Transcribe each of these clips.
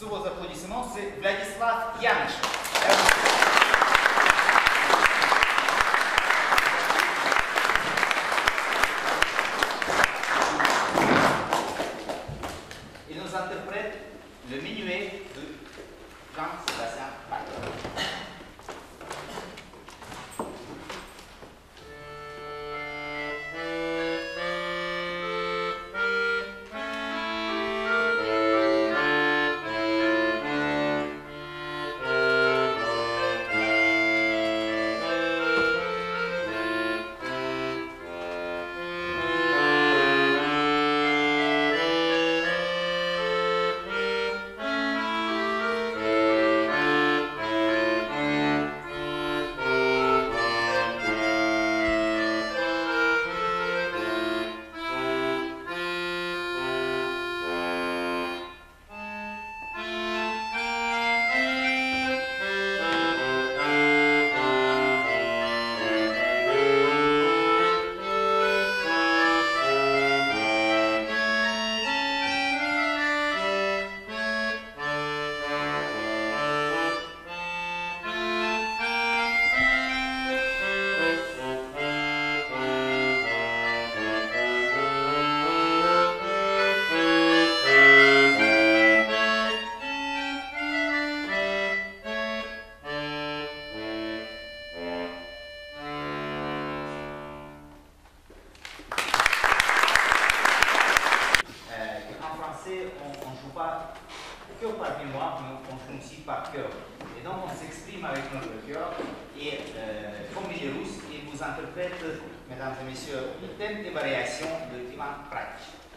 sous vos applaudissements, c'est Vladislav pas que par mémoire, mais on joue aussi par cœur. Et donc on s'exprime avec notre cœur, et euh, comme il est russe, il vous interprète, mesdames et messieurs, le thème des variations de Ivan Pratch.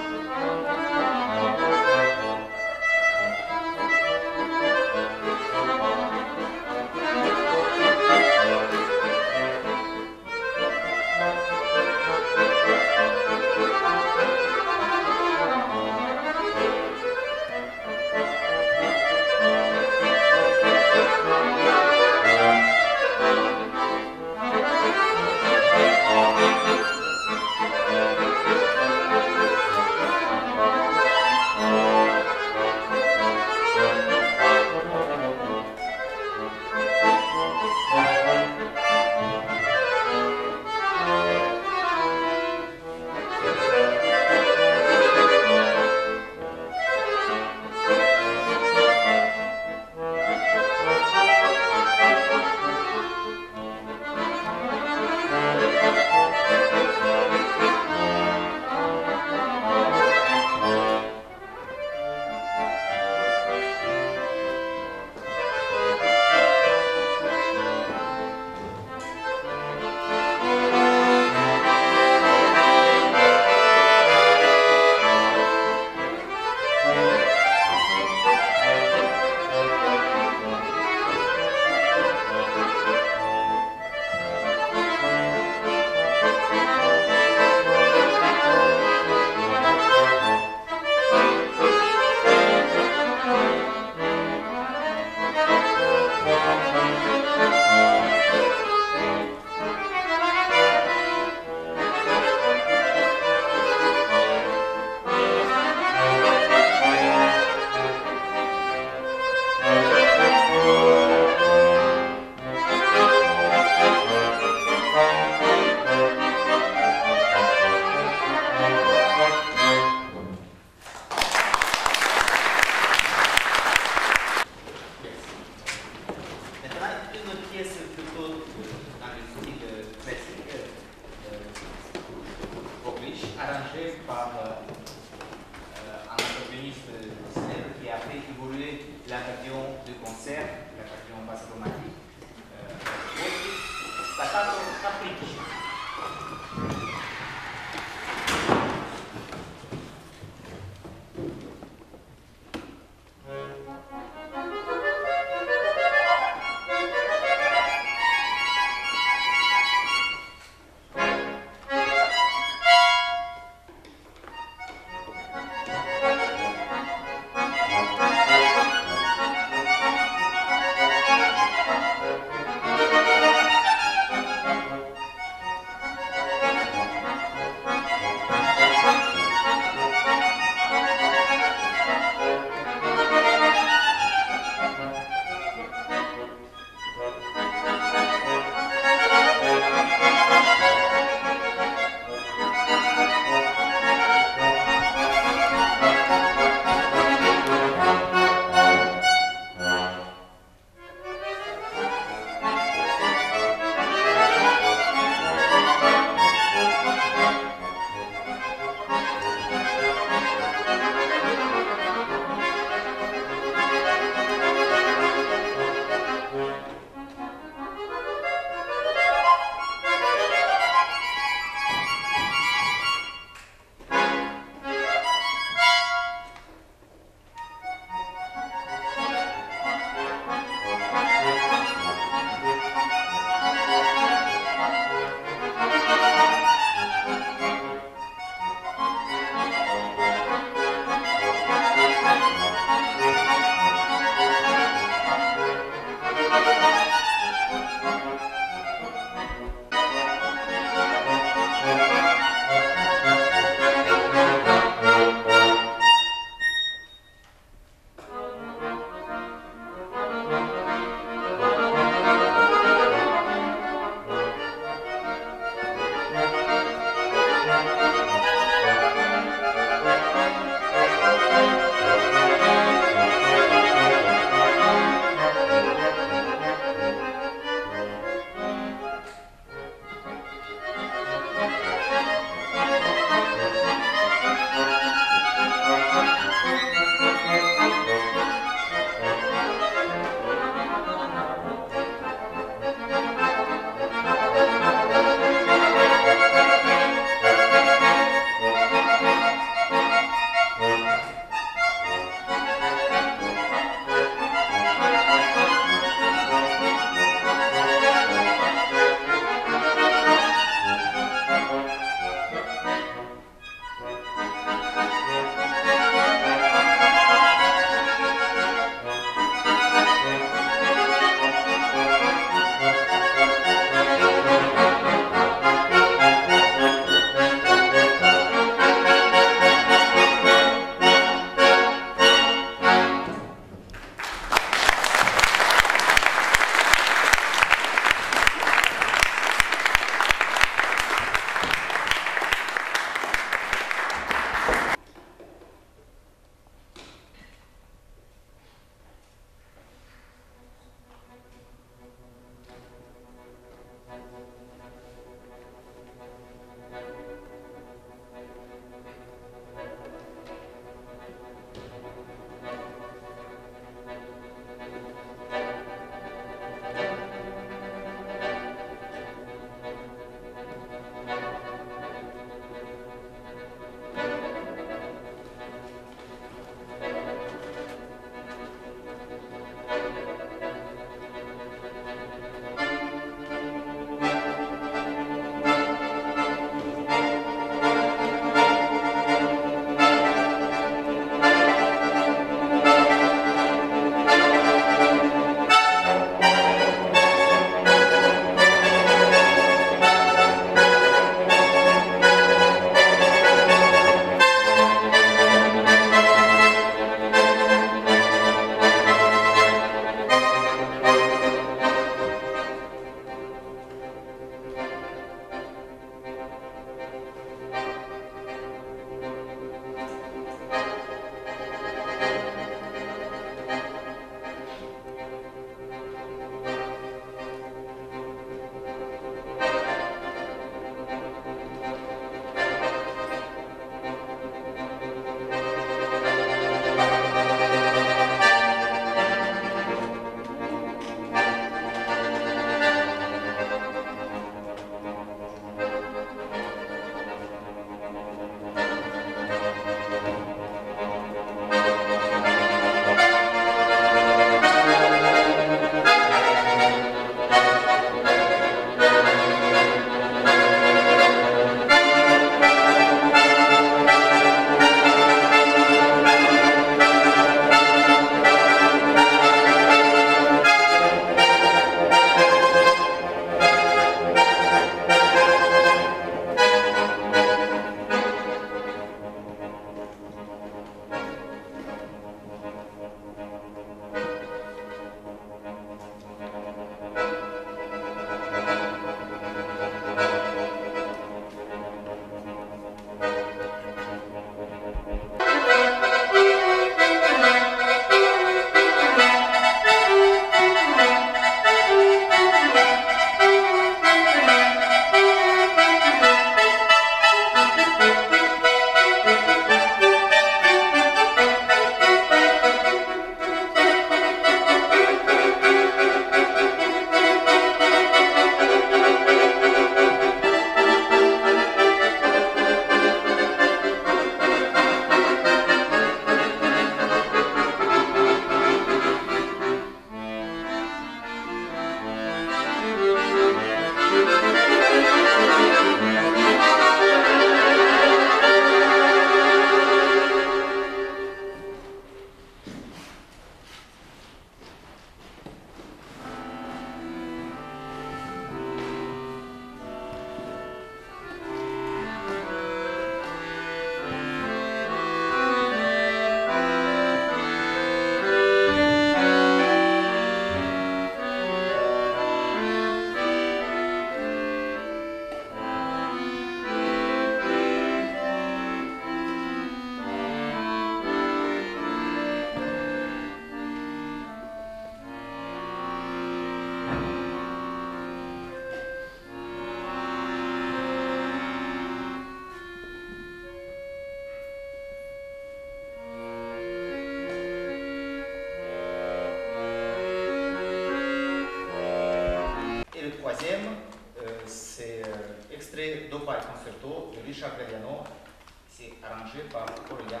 Noël.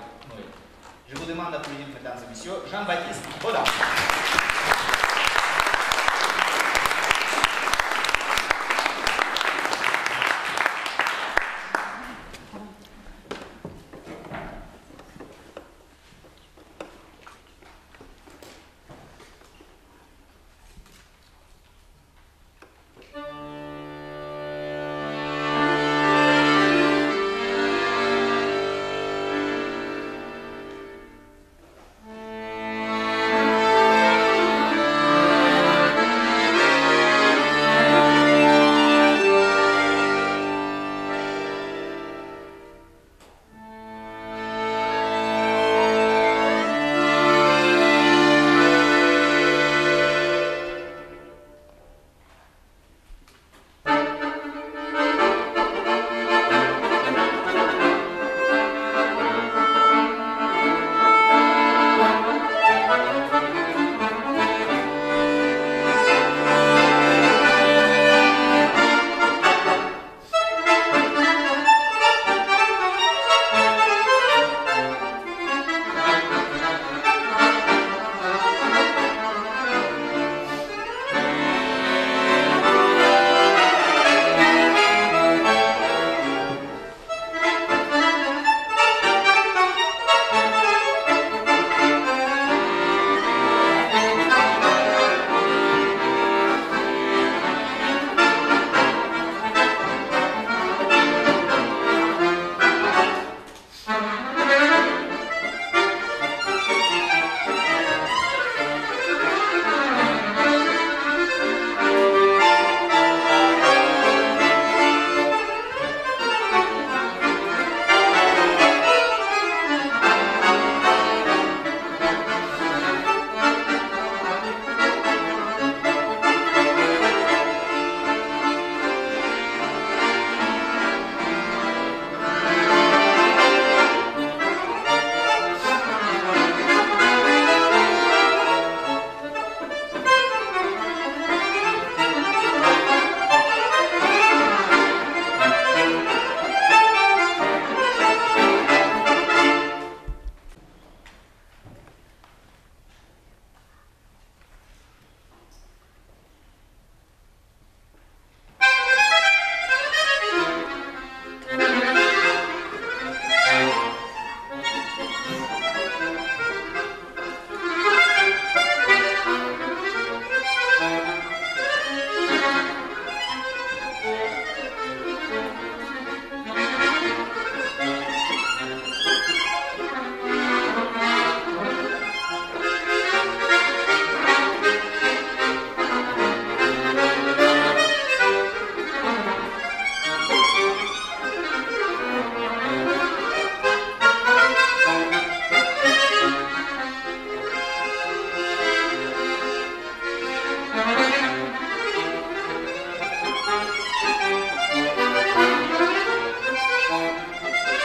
Je vous demande d'applaudir, mesdames et messieurs, Jean-Baptiste Baudin.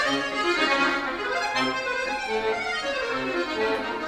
Thank you.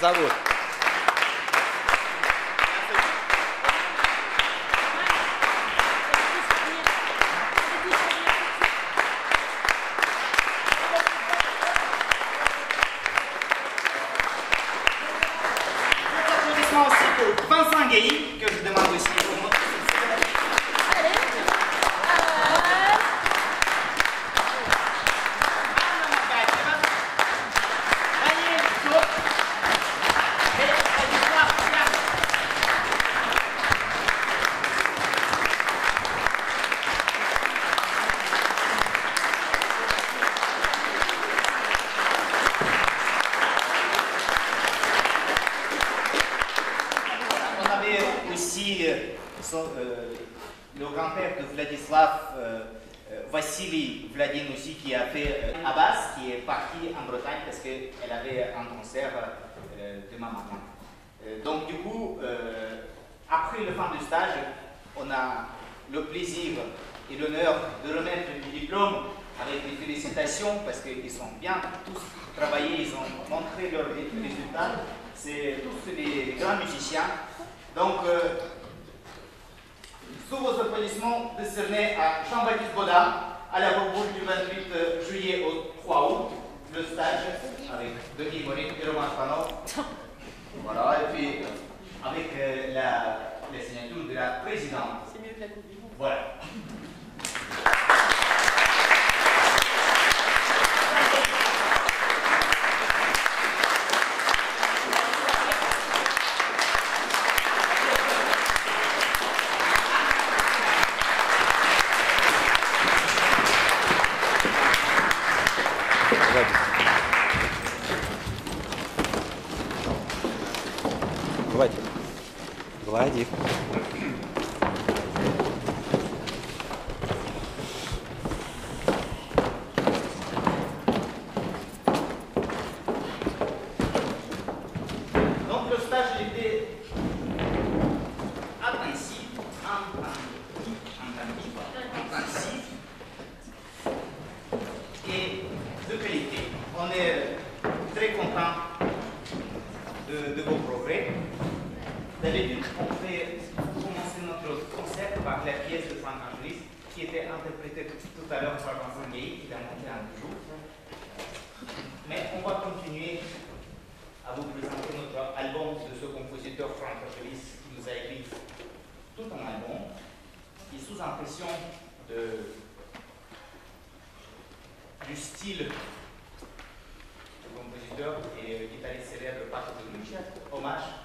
Зовут. Qui a fait euh, Abbas, qui est parti en Bretagne parce qu'elle avait un cancer euh, demain matin. Euh, donc du coup, après le fin du stage, on a le plaisir et l'honneur de remettre le diplôme avec des félicitations parce qu'ils sont bien tous travaillé, ils ont montré leurs ré- résultats. C'est tous des grands musiciens. Donc, sous vos applaudissements décernés à Jean-Baptiste Baudin, à la Bourbourg du 28 juillet au 3 août, le stage avec Denis Morin et Romain Spano. Voilà, et puis euh, avec euh, la, la signature de la présidente. C'est mieux que la Coupe du Monde. Voilà. них. Du style du compositeur et guitariste célèbre Paco Lucia, hommage.